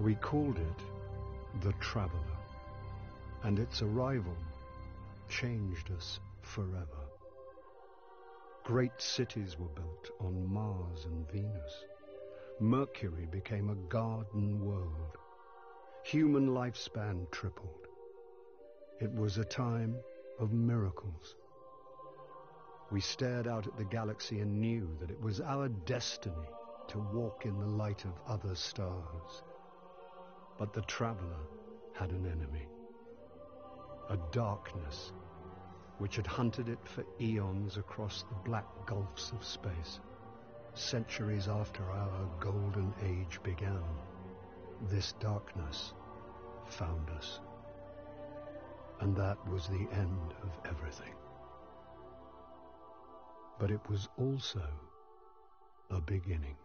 We called it the Traveler, and its arrival changed us forever. Great cities were built on Mars and Venus. Mercury became a garden world. Human lifespan tripled. It was a time of miracles. We stared out at the galaxy and knew that it was our destiny to walk in the light of other stars. But the traveler had an enemy. A darkness which had hunted it for eons across the black gulfs of space. Centuries after our golden age began, this darkness found us. And that was the end of everything. But it was also a beginning.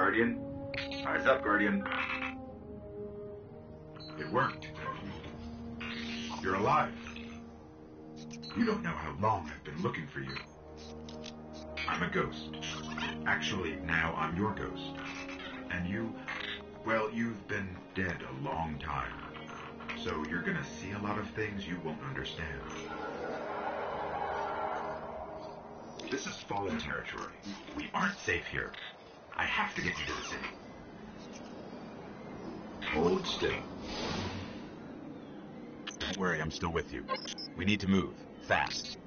Guardian. Eyes up, Guardian. It worked. You're alive. You don't know how long I've been looking for you. I'm a ghost. Actually, now I'm your ghost. And you, well, you've been dead a long time. So you're gonna see a lot of things you won't understand. This is fallen territory. We aren't safe here. I have to get you to the city. Hold still. Don't worry, I'm still with you. We need to move. Fast.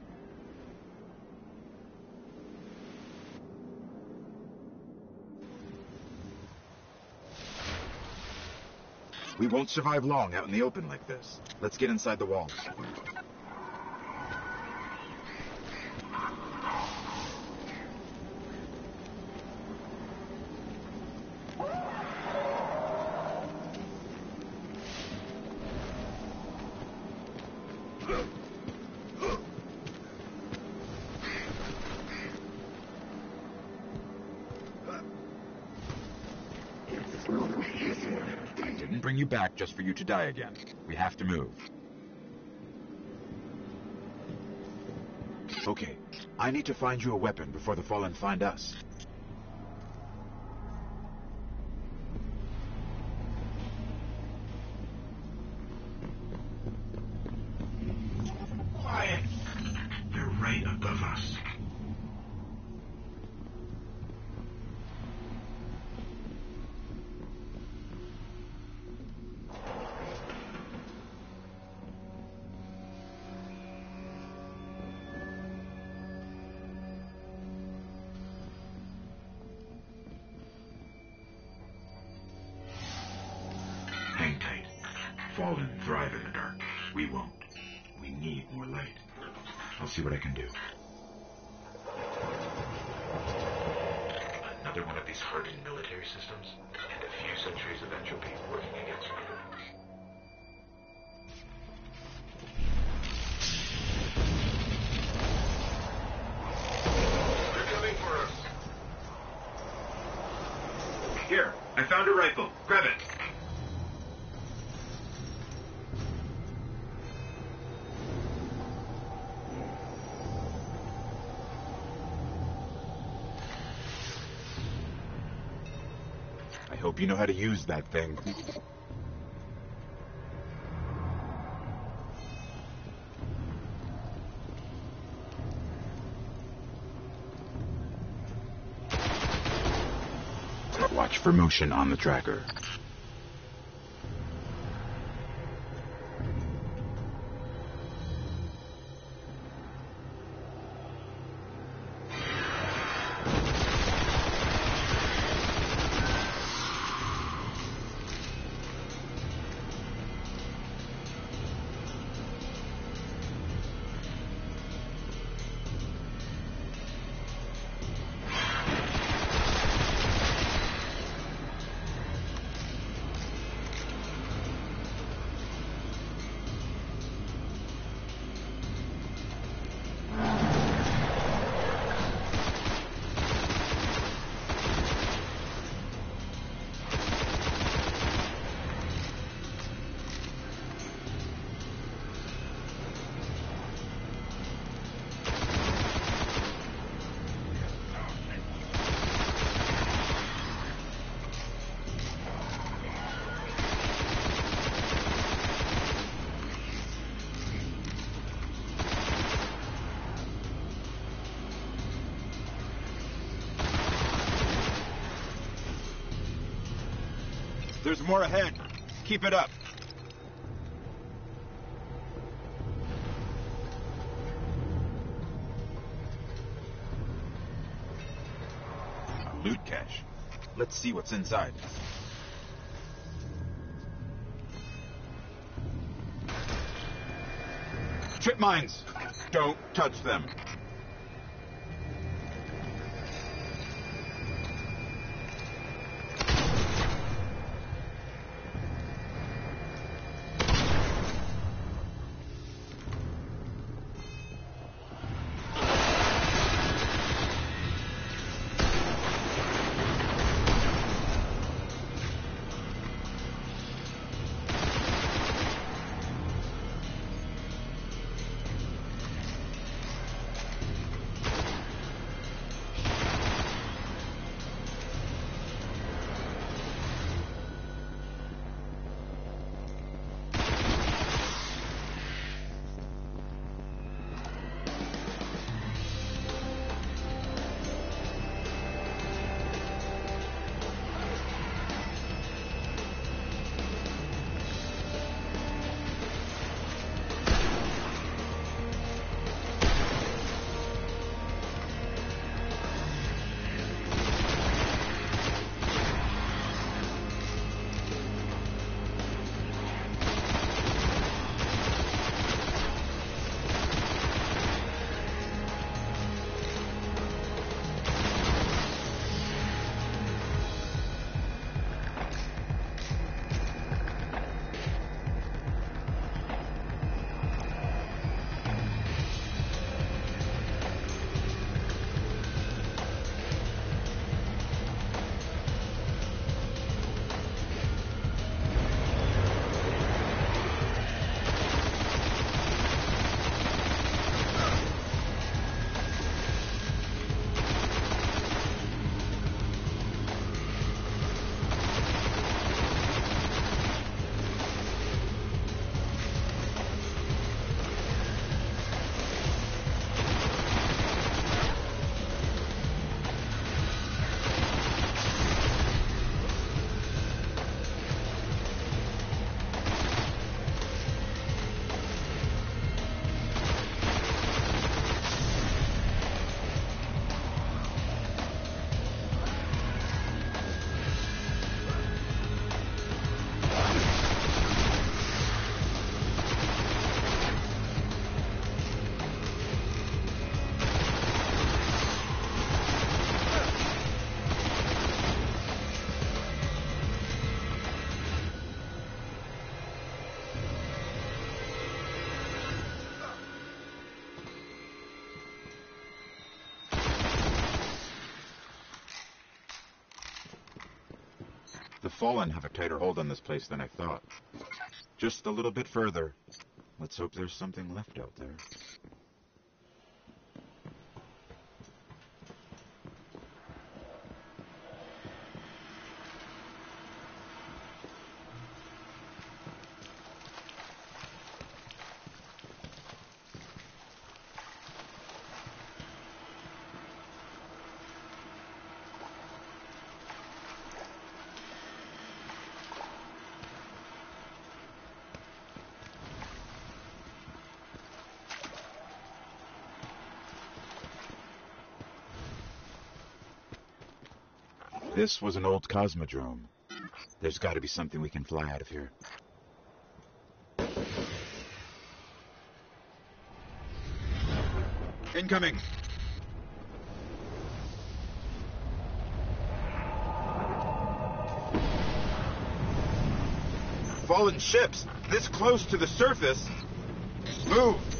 We won't survive long out in the open like this. Let's get inside the walls. I didn't bring you just for you to die again. We have to move. Okay, I need to find you a weapon before the Fallen find us. Fallen thrive in the dark. We won't. We need more light. I'll see what I can do. Another one of these hardened military systems, and a few centuries of entropy working against me. You know how to use that thing. Watch for motion on the tracker. There's more ahead. Keep it up. A loot cache. Let's see what's inside. Trip mines! Don't touch them. Fallen have a tighter hold on this place than I thought. Just a little bit further. Let's hope there's something left out there. This was an old cosmodrome. There's got to be something we can fly out of here. Incoming! Fallen ships! This close to the surface! Move!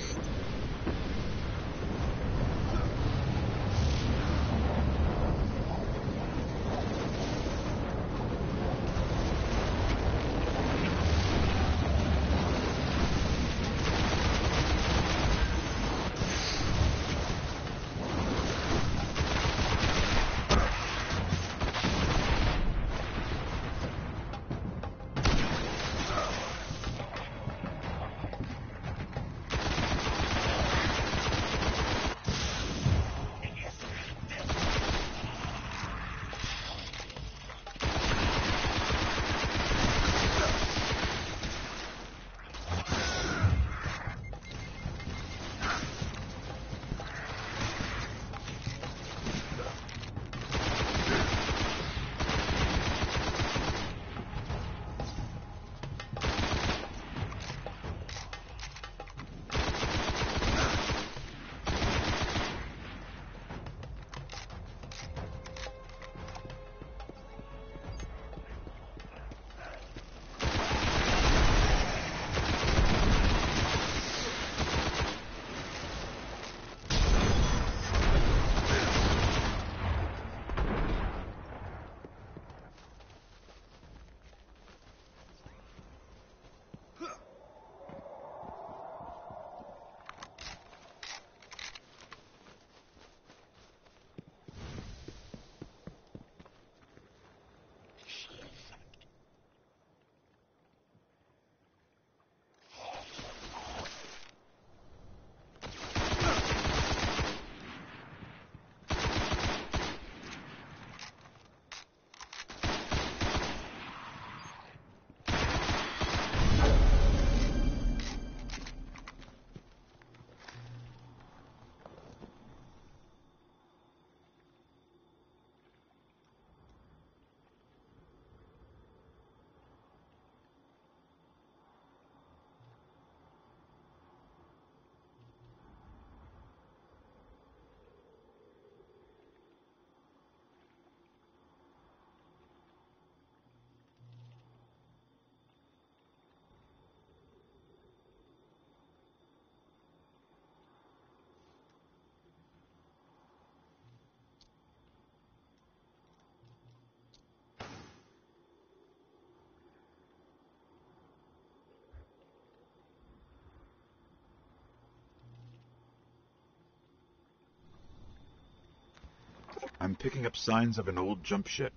I'm picking up signs of an old jump ship.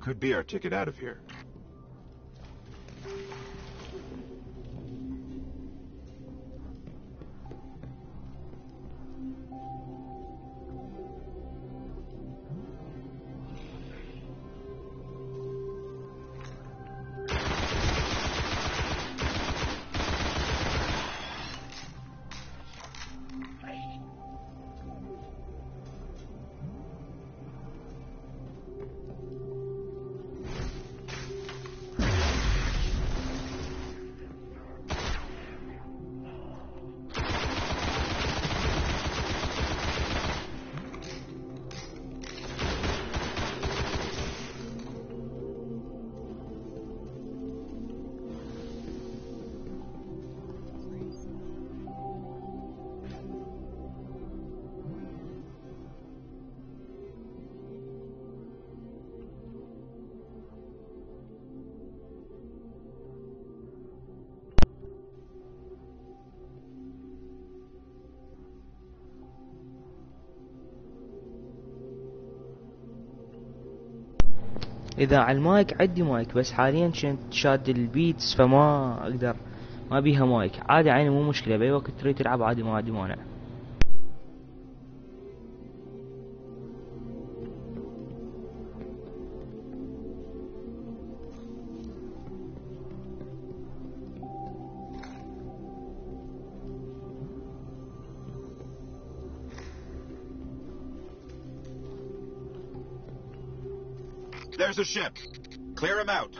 Could be our ticket out of here. إذا على المايك عندي مايك بس حاليا كنت شاد البيتس فما أقدر ما بيها مايك. عادي عيني مو مشكلة بأي وقت تريد تلعب عادي ما عندي مانع. There's a ship. Clear him out.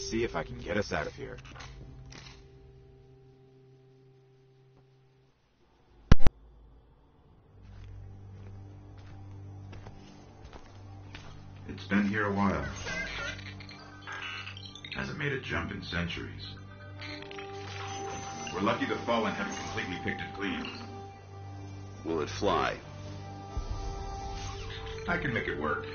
See if I can get us out of here. It's been here a while. Hasn't made a jump in centuries. We're lucky the Fallen haven't completely picked it clean. Will it fly? I can make it work.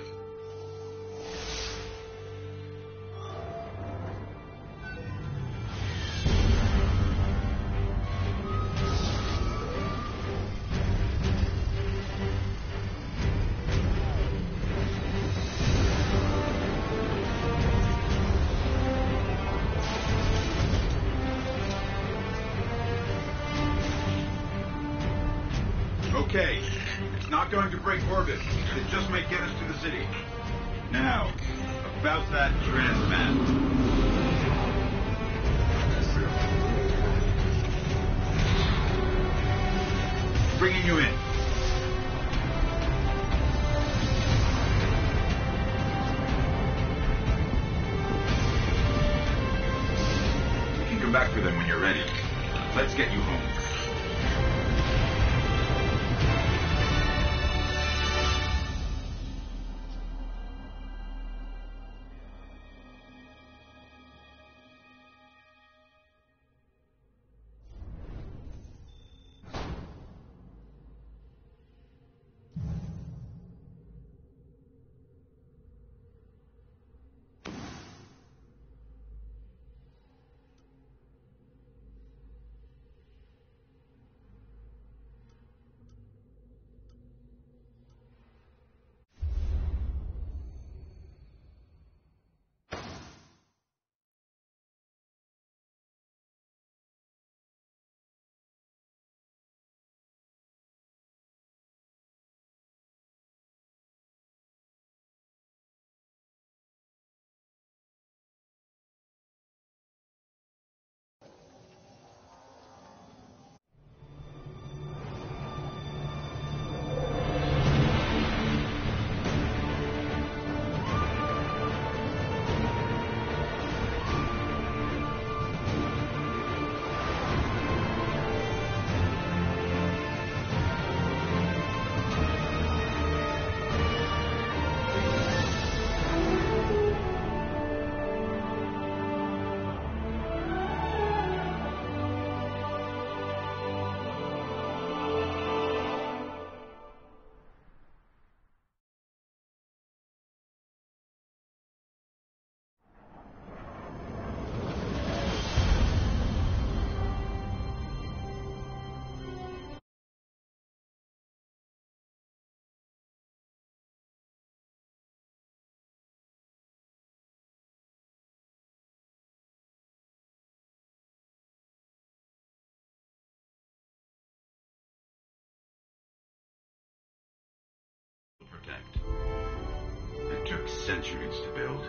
Centuries to build.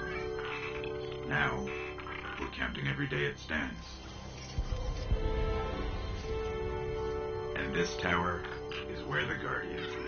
Now, we're counting every day it stands. And this tower is where the Guardians live.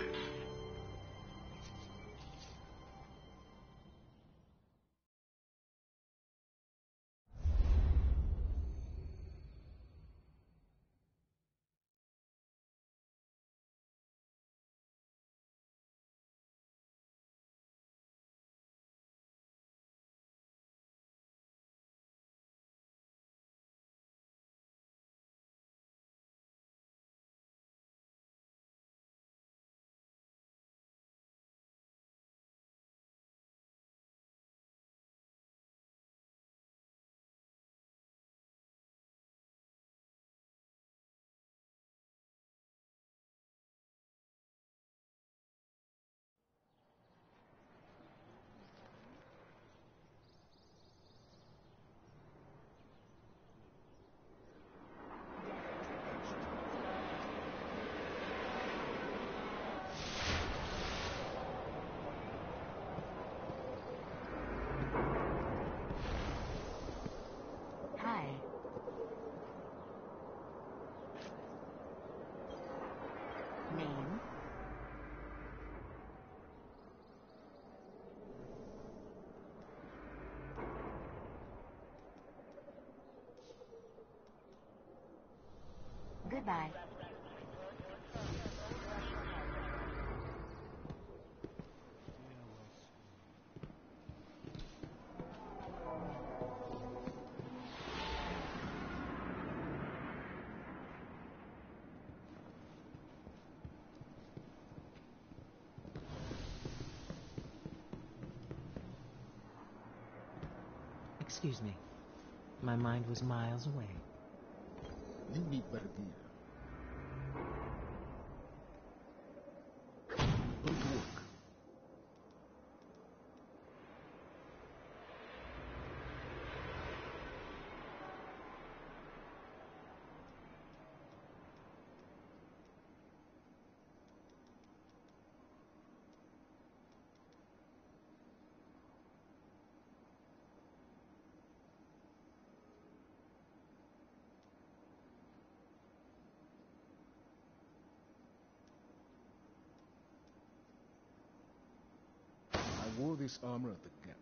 Goodbye. Excuse me. My mind was miles away. ni perdida. Wore this armor at the camp.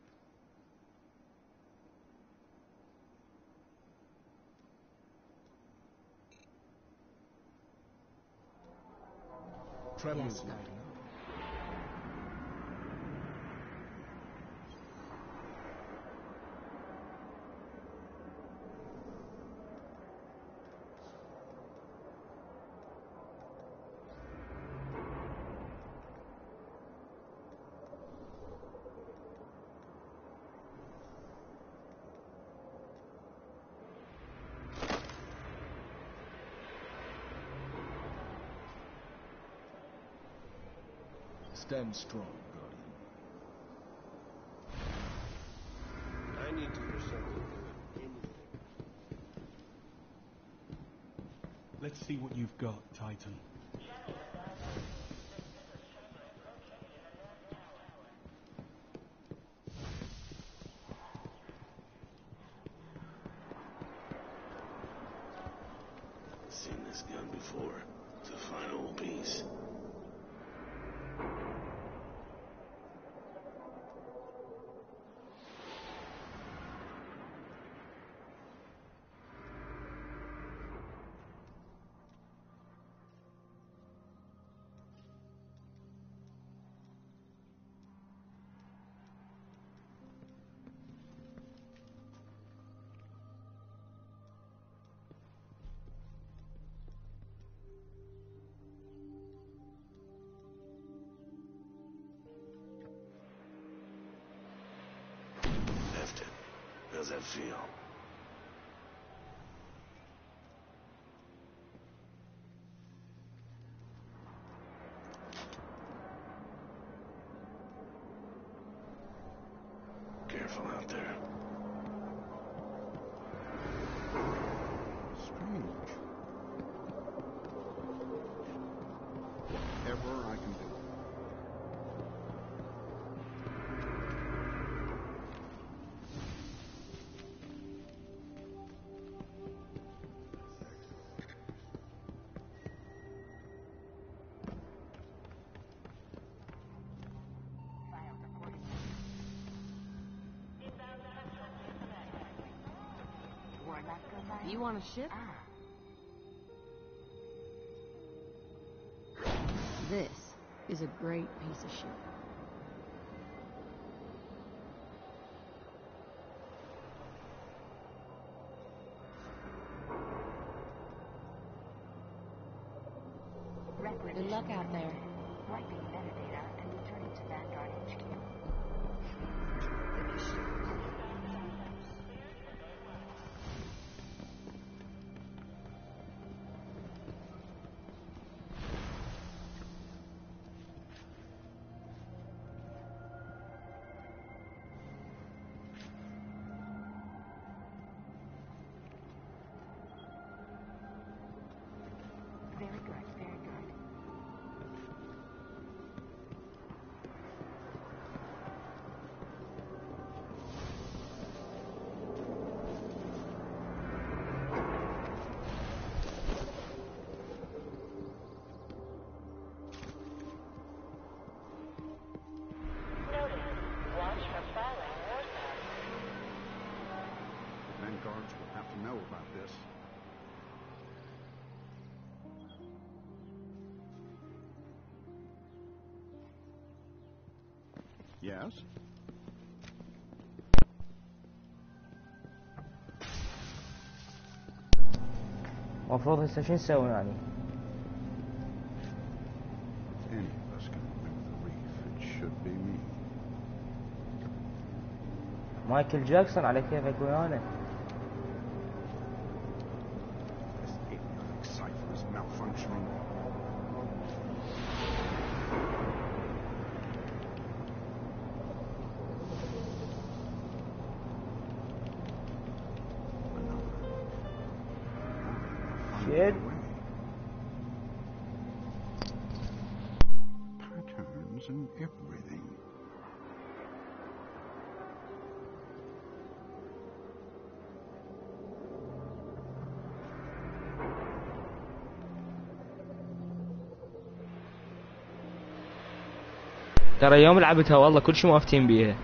Travelers Yes, Stand strong, Guardian. I need to hear something good. Anything. Let's see what you've got, Titan. That? You want a ship? Ah. This is a great piece of shit. Vanguards will have to know about this. Yes? المفروض هسه شو نسوي يعني If any of us can remember ترى يوم لعبتها والله كل شيء موافقين بيها.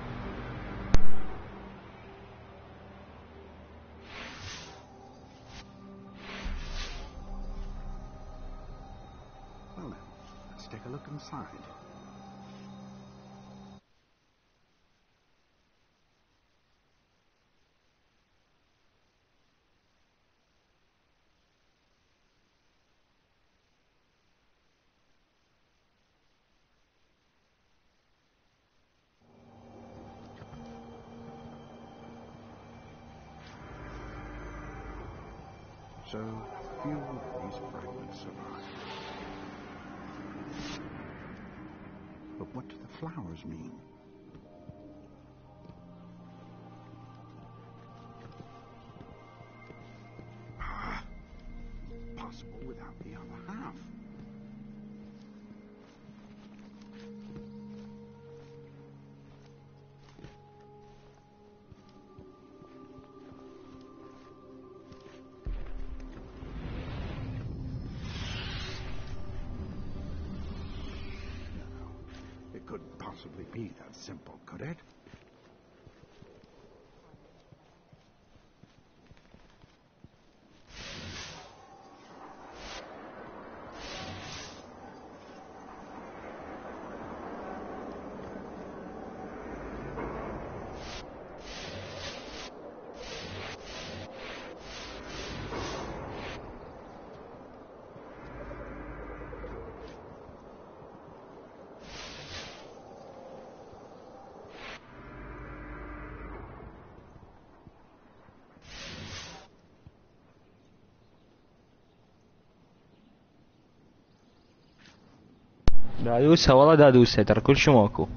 ترى يوسا والله دا ترى كل شو ماكو.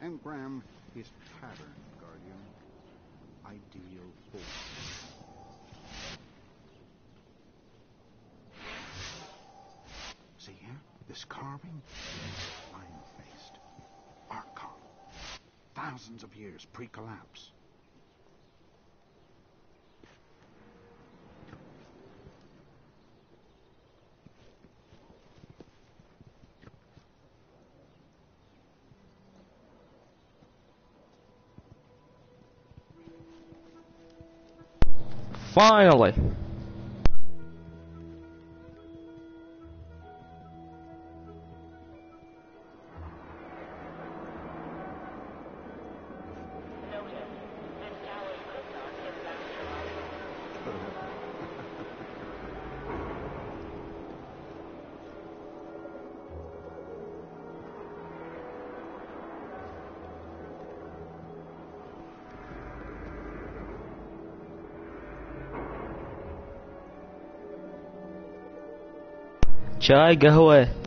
and Graham is pattern guardian, ideal force. See here? This carving? Lion-faced. Archon. Thousands of years pre-collapse. Finally. شاي قهوة.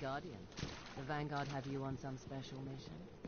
Guardian. The Vanguard have you on some special mission?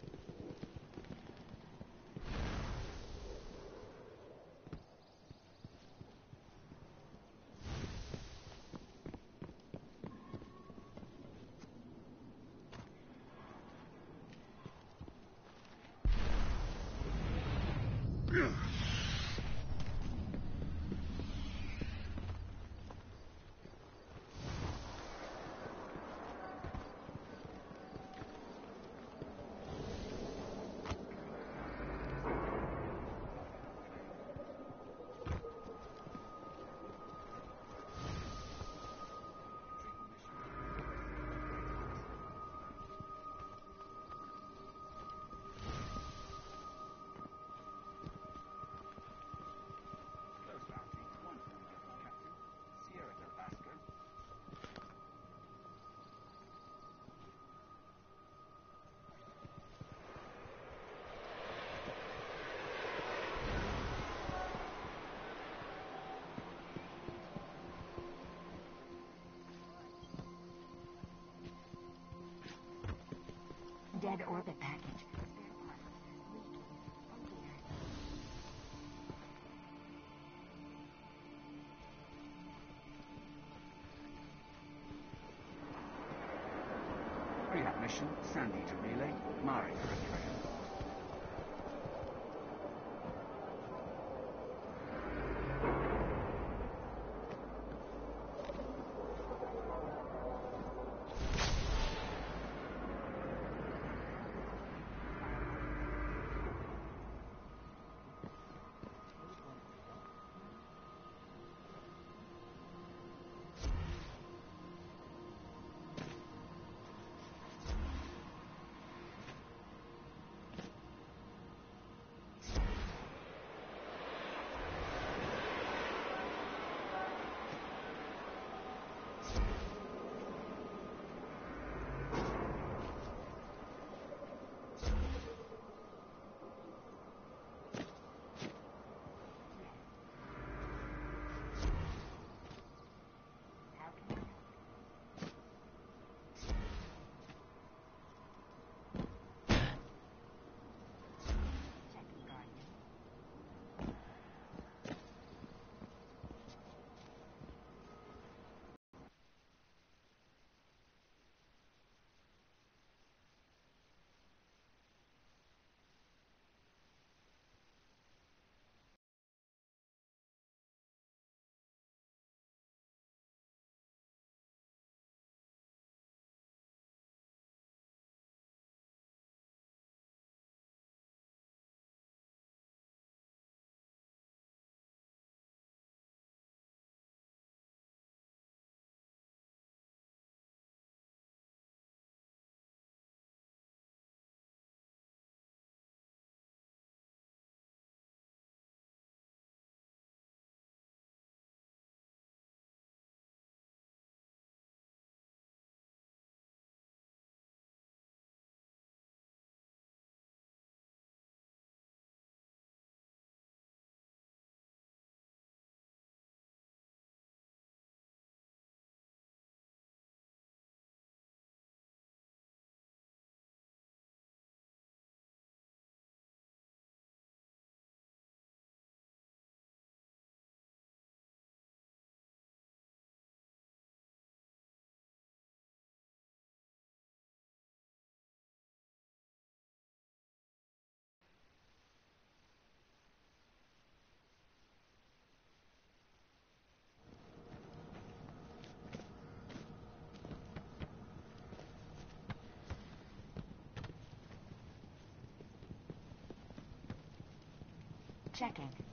Checking.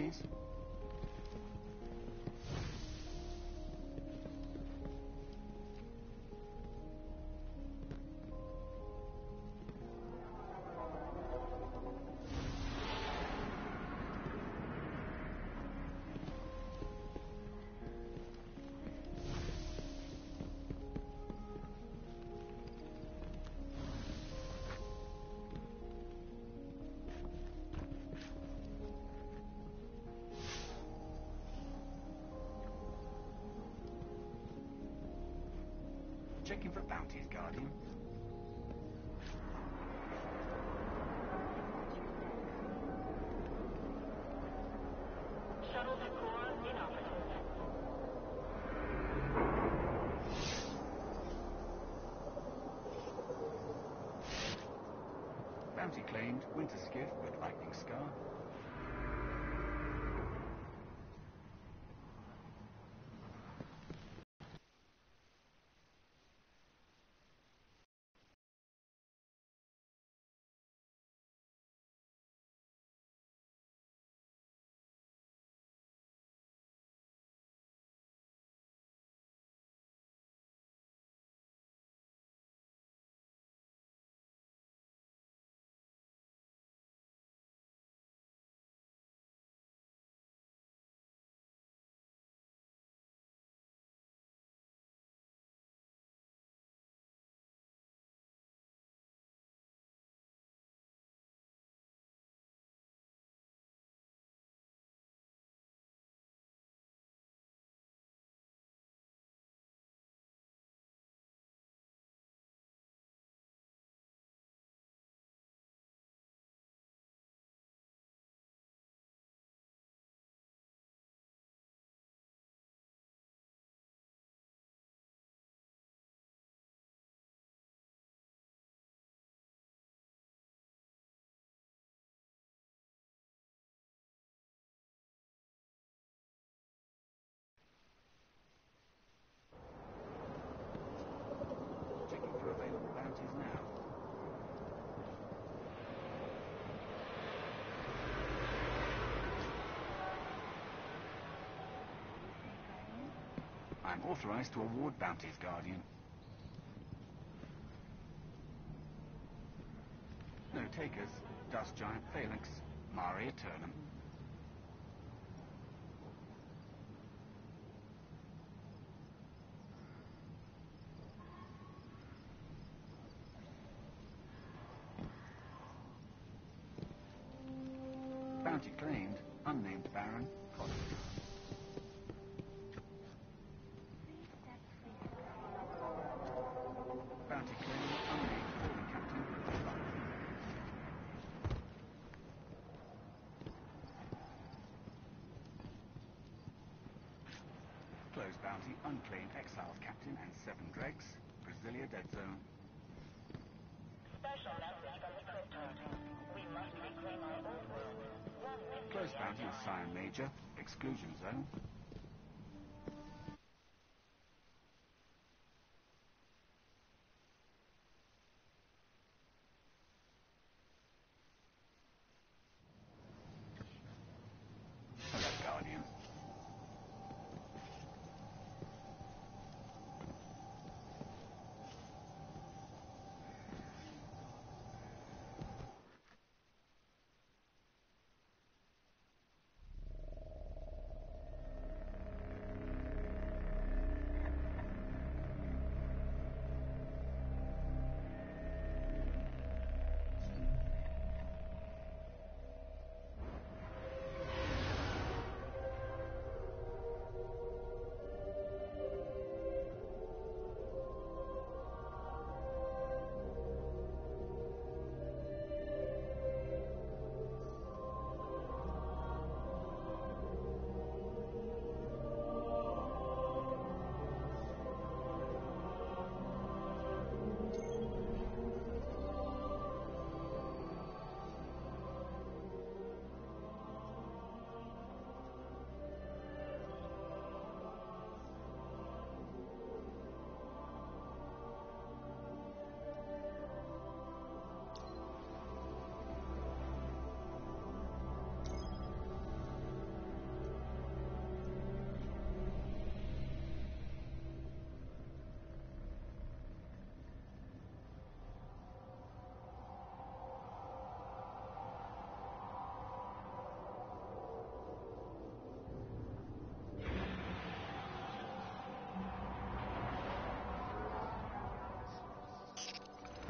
Bounties? Checking for bounties, Guardian. Shuttle to core inoperative. Bounty claimed, winter skiff with lightning scar. Checking for available bounties now. I'm authorized to award bounties, Guardian. No takers. Dust Giant Phalanx, Mare Eternum. Closed bounty, unclaimed Exiles Captain and seven dregs, Brasilia Dead Zone. Special message from the. We must reclaim our old world. One bounty with Scion Major, Exclusion Zone.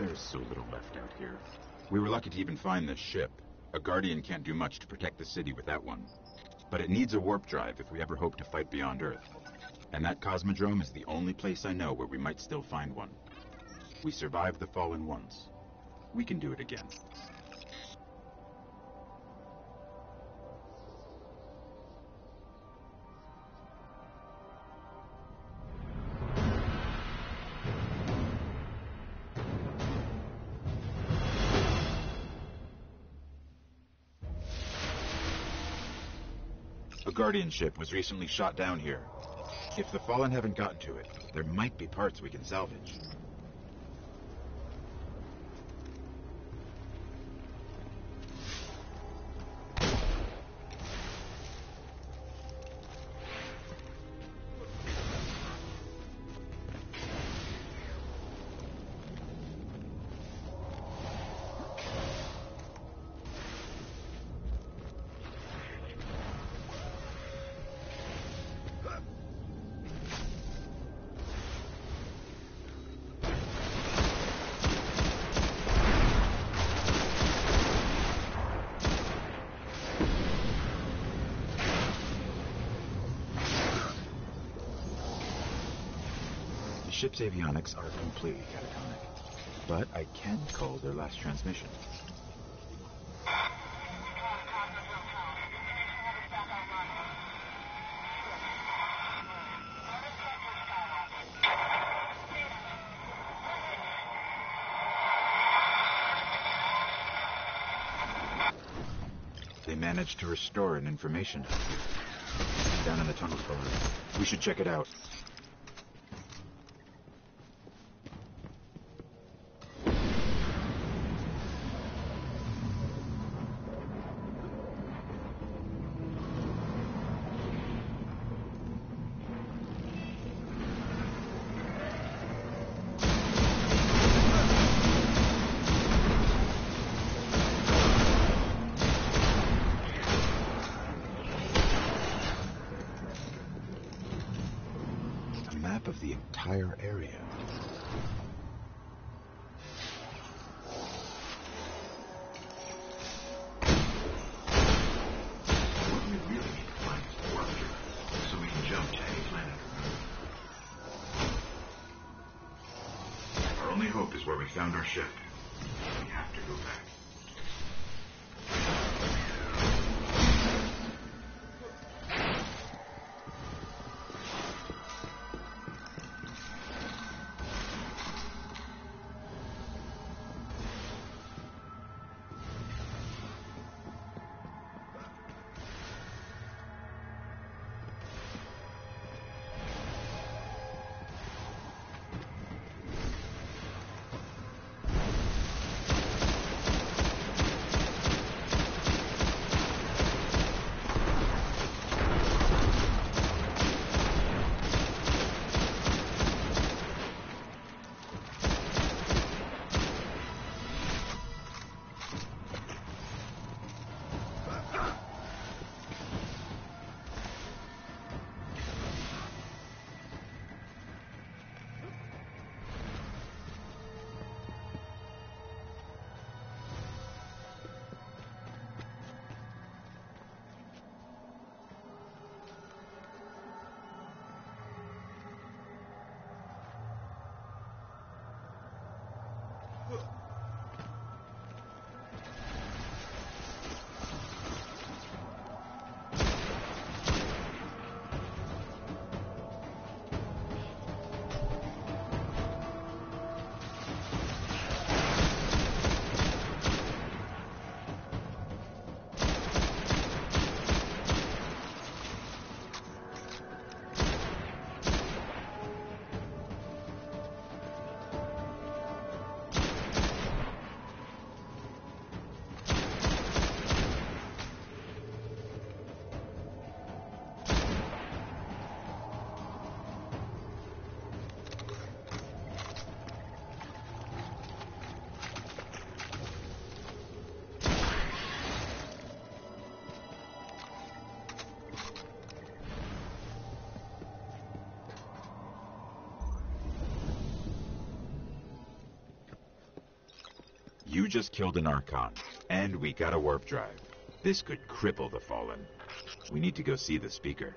There's so little left out here. We were lucky to even find this ship. A Guardian can't do much to protect the city with that one. But it needs a warp drive if we ever hope to fight beyond Earth. And that Cosmodrome is the only place I know where we might still find one. We survived the Fallen once. We can do it again. A Guardian ship was recently shot down here. If the Fallen haven't gotten to it, there might be parts we can salvage. Ship's avionics are completely catatonic, but I can call their last transmission. They managed to restore an information down in the tunnel forward. We should check it out. Just killed an Archon, and we got a warp drive. This could cripple the Fallen. We need to go see the Speaker.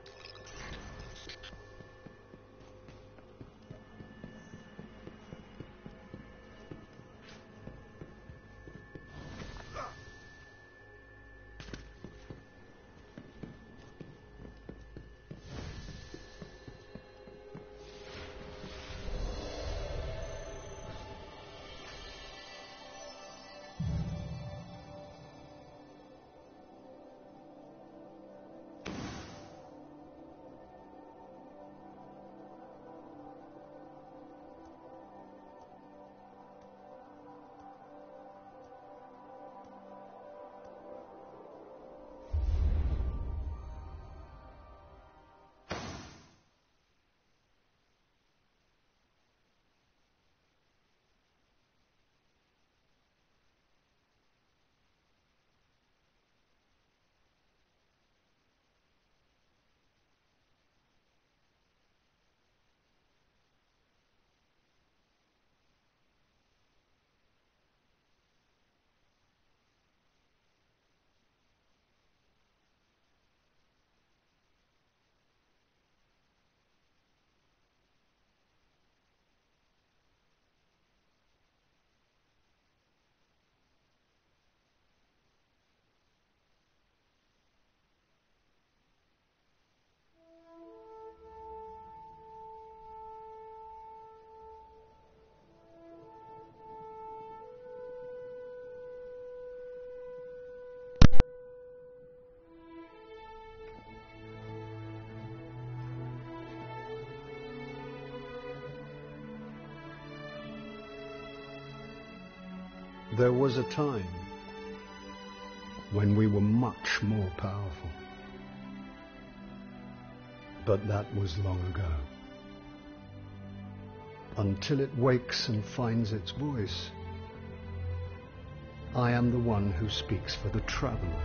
There was a time when we were much more powerful. But that was long ago. Until it wakes and finds its voice, I am the one who speaks for the traveler.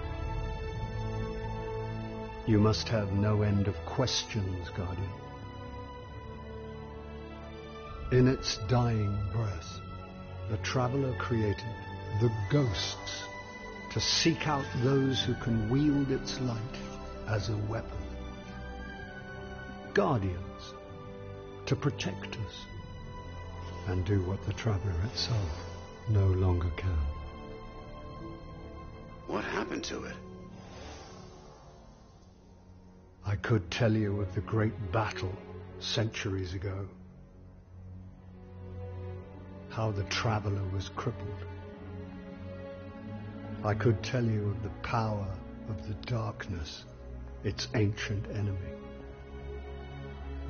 You must have no end of questions, Guardian. In its dying breath, the traveler created the ghosts to seek out those who can wield its light as a weapon. Guardians to protect us and do what the traveler itself no longer can. What happened to it? I could tell you of the great battle centuries ago how the traveler was crippled. I could tell you of the power of the darkness, its ancient enemy.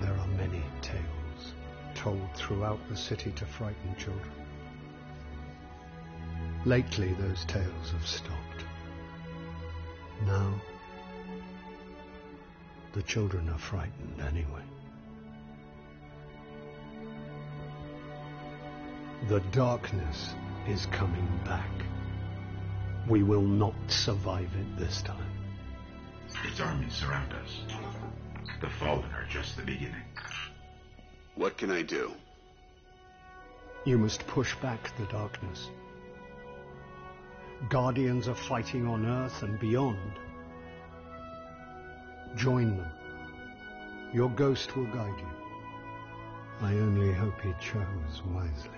There are many tales told throughout the city to frighten children. Lately, those tales have stopped. Now, the children are frightened anyway. The darkness is coming back. We will not survive it this time. Its armies surround us. The Fallen are just the beginning. What can I do? You must push back the darkness. Guardians are fighting on Earth and beyond. Join them. Your ghost will guide you. I only hope he chose wisely.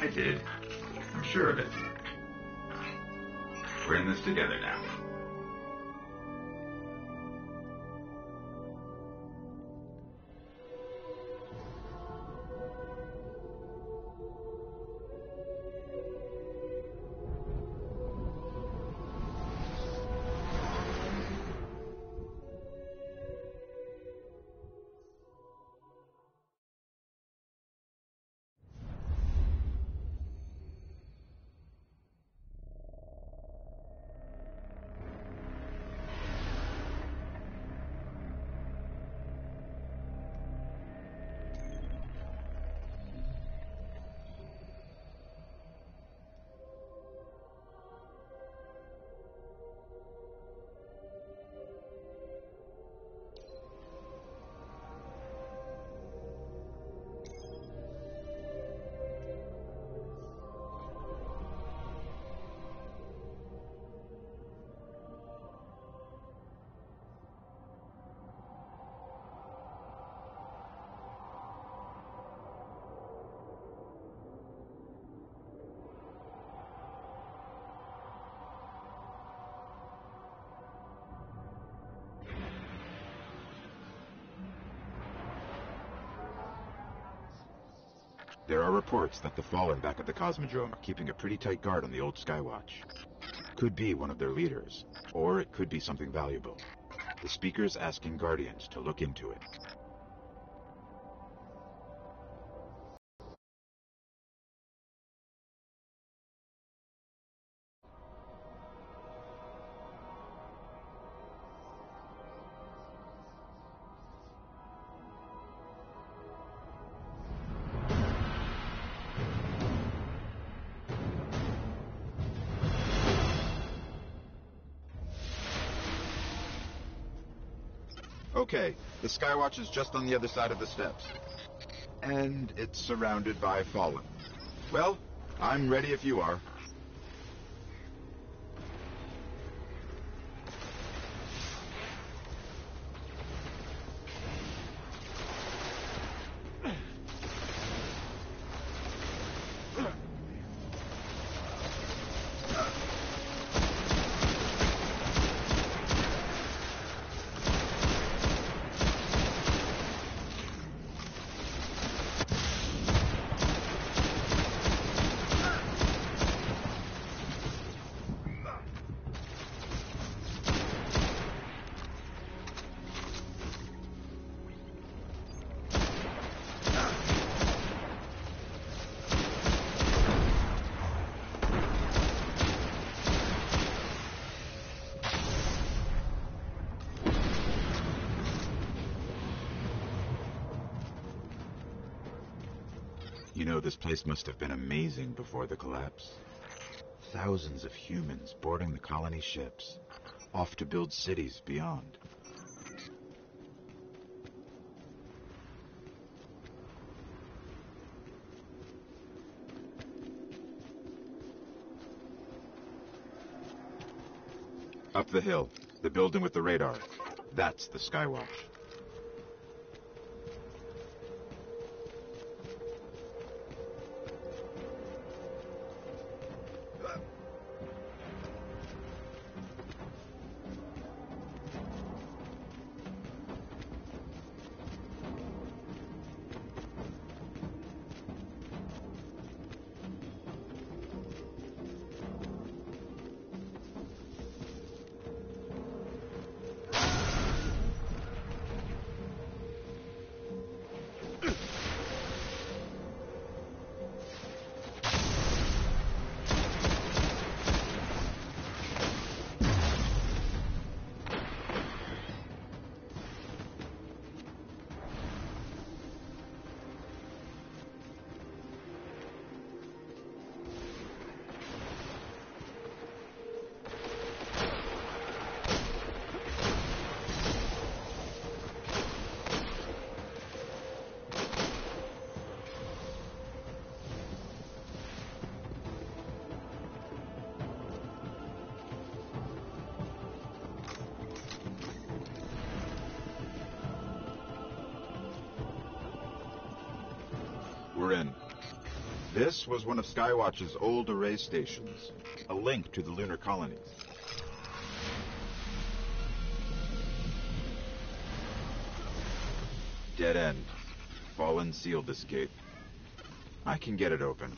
I did. I'm sure of it. We're in this together now. Reports that the Fallen back at the Cosmodrome are keeping a pretty tight guard on the old Skywatch. Could be one of their leaders, or it could be something valuable. The Speaker's asking Guardians to look into it. Okay, the Skywatch is just on the other side of the steps. And it's surrounded by Fallen. Well, I'm ready if you are. Place must have been amazing before the collapse. Thousands of humans boarding the colony ships, off to build cities beyond. Up the hill, the building with the radar. That's the Skywatch. This was one of Skywatch's old array stations, a link to the lunar colonies. Dead end. Fallen sealed this gate. I can get it open.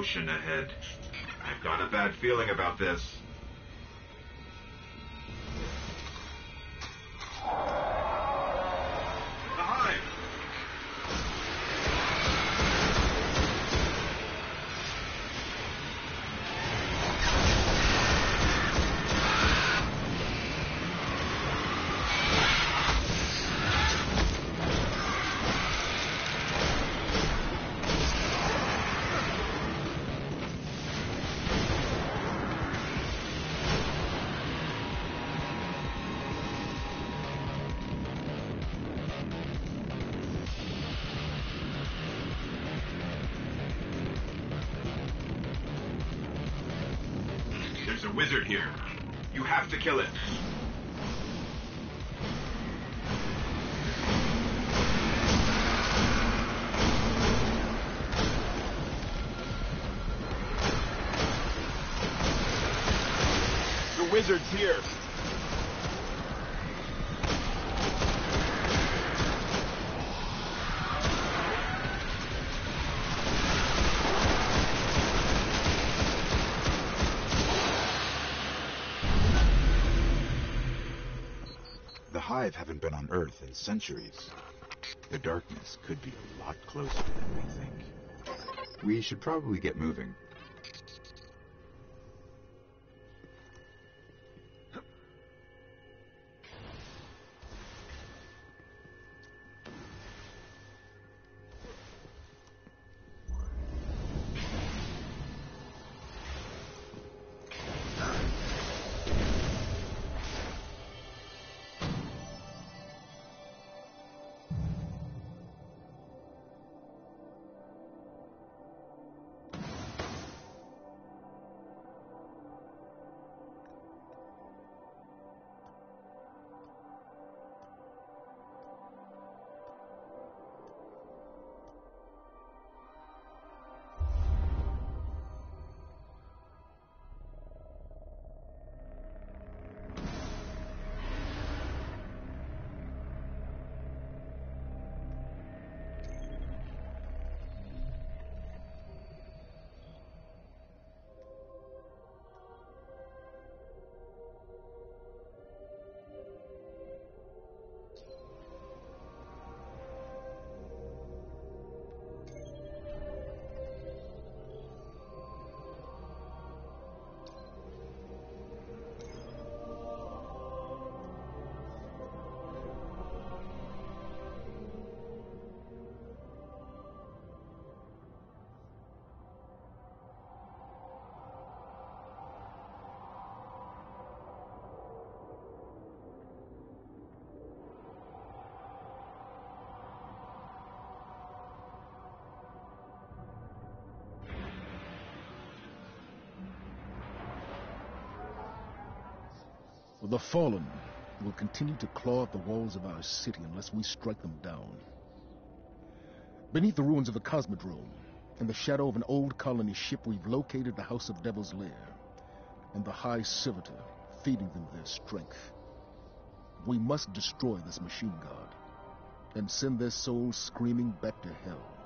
Motion ahead. I've got a bad feeling about this. Wizard's here. The Hive haven't been on Earth in centuries. The darkness could be a lot closer than we think. We should probably get moving. The Fallen will continue to claw at the walls of our city unless we strike them down. Beneath the ruins of the Cosmodrome, in the shadow of an old colony ship, we've located the House of Devil's Lair and the High Servitor, feeding them their strength. We must destroy this machine god and send their souls screaming back to hell.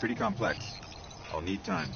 Pretty complex. I'll need time.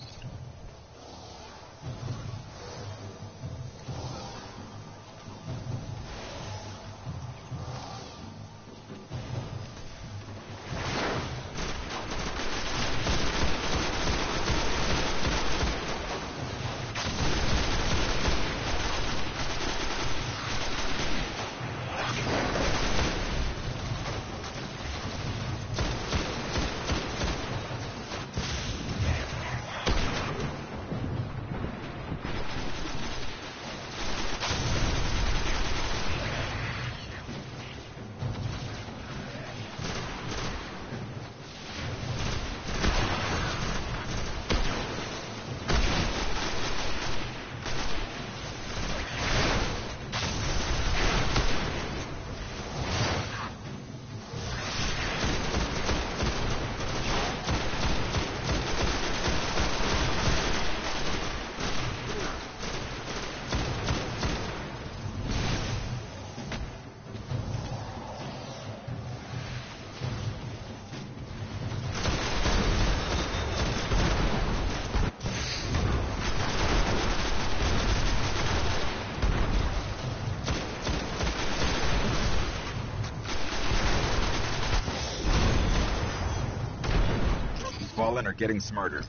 Fallen are getting smarter.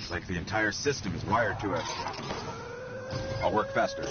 It's like the entire system is wired to us. I'll work faster.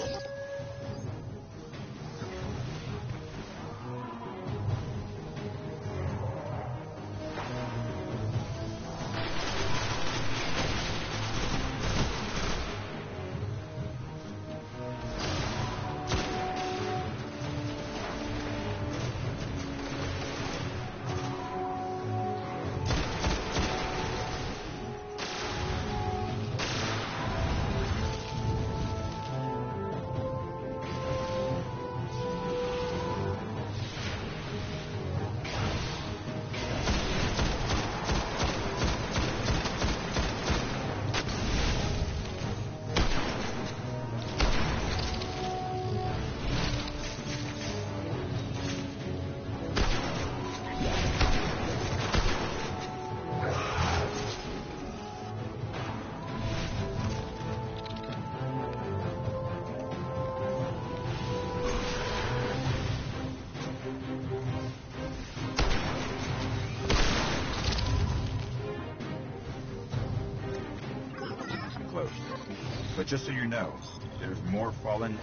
But just so you know, there's more fallen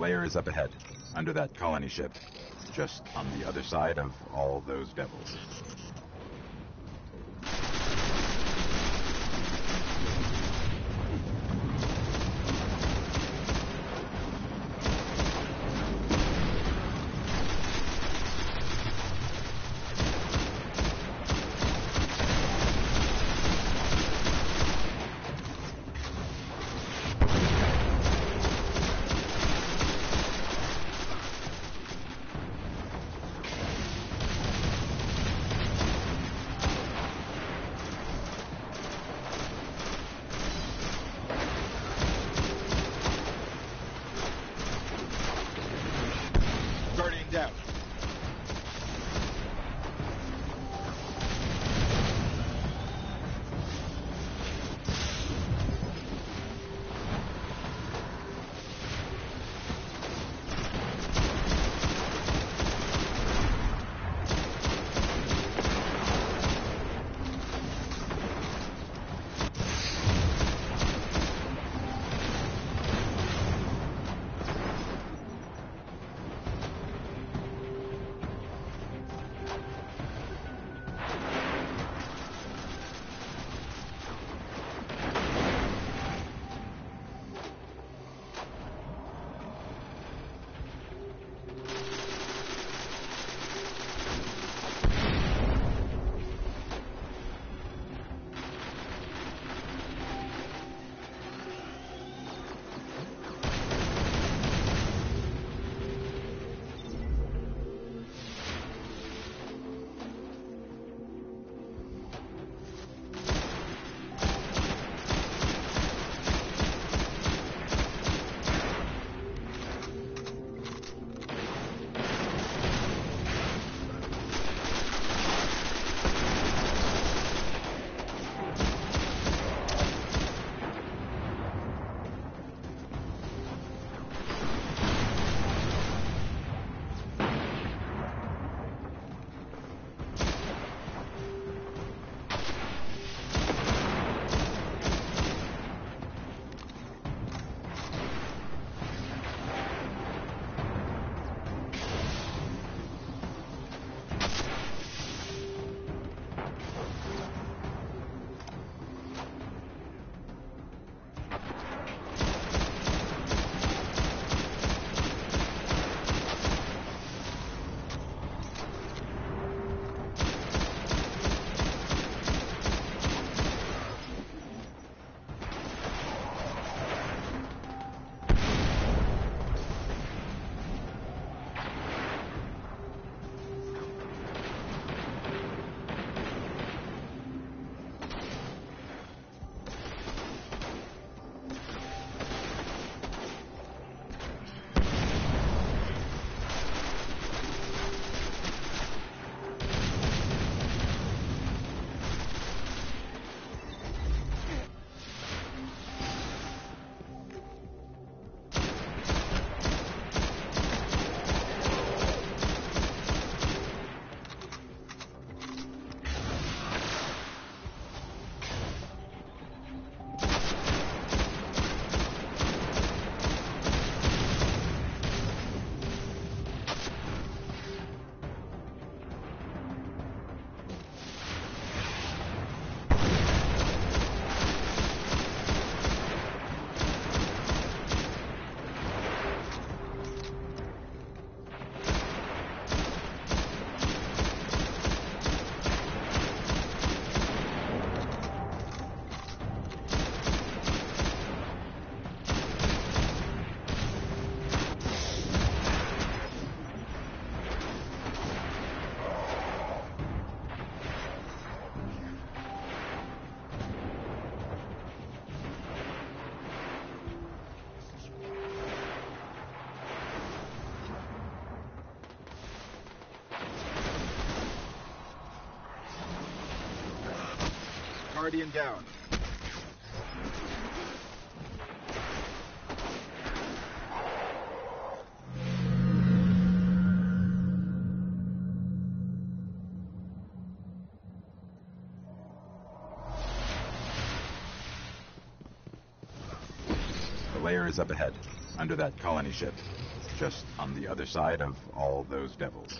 lair is up ahead, under that colony ship, just on the other side of all those devils. Guardian down. The lair is up ahead, under that colony ship. Just on the other side of all those devils.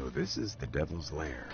So this is the Devil's Lair.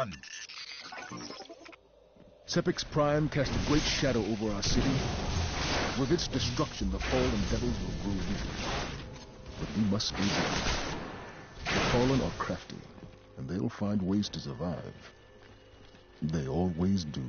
Done. Sepiks Prime cast a great shadow over our city. With its destruction, the fallen devils will grow weaker. But we must be vigilant. The fallen are crafty, and they'll find ways to survive. They always do.